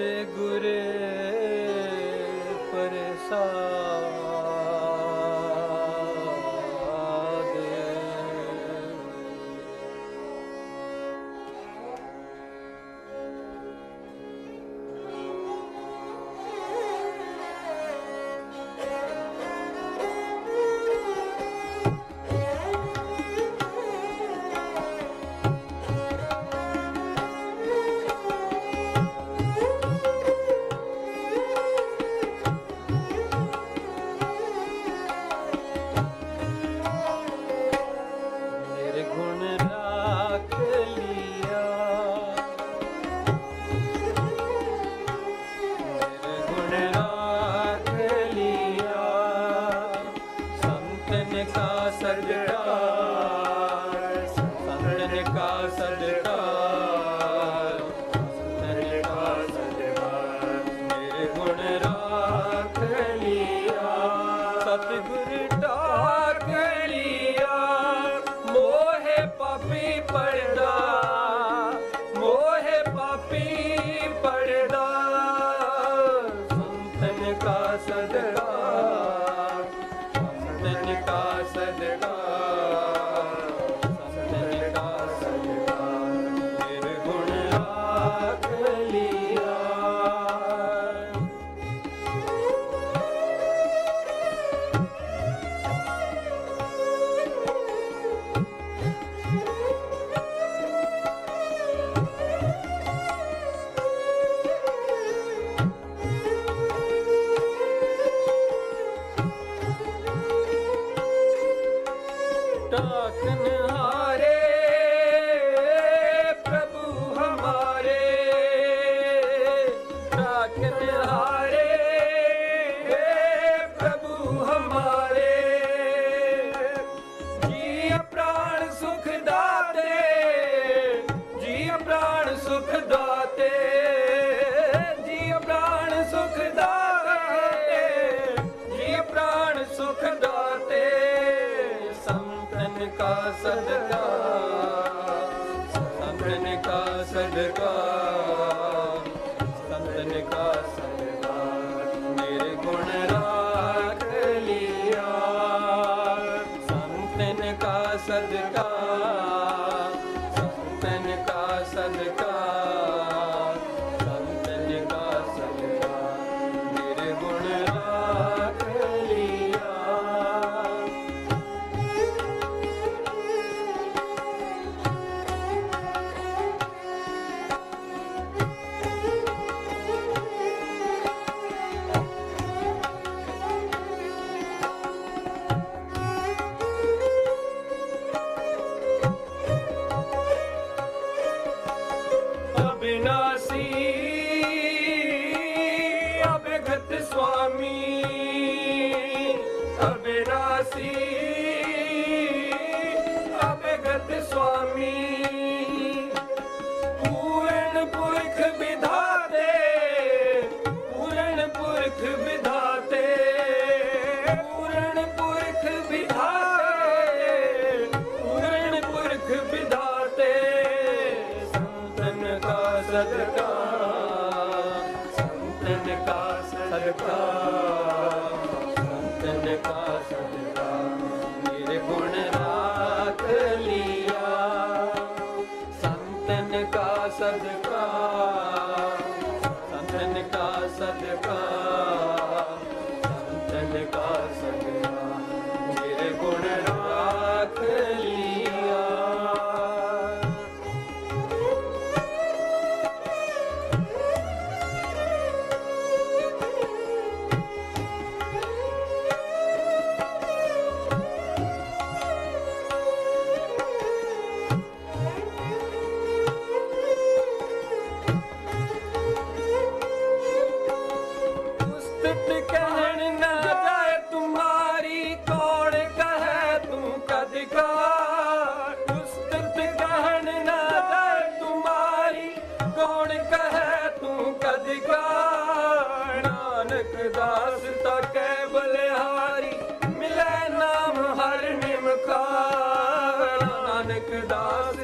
Good. ਨਾਨਕਾ ਸਰਜਦਾ ਨਾਨਕਾ डाकने समरन का सदका समरन का सदका समरन का सदका मेरे गुण राख लिया समरन का सदका 안 될까? ਨਾਨਕ ਦਾਸ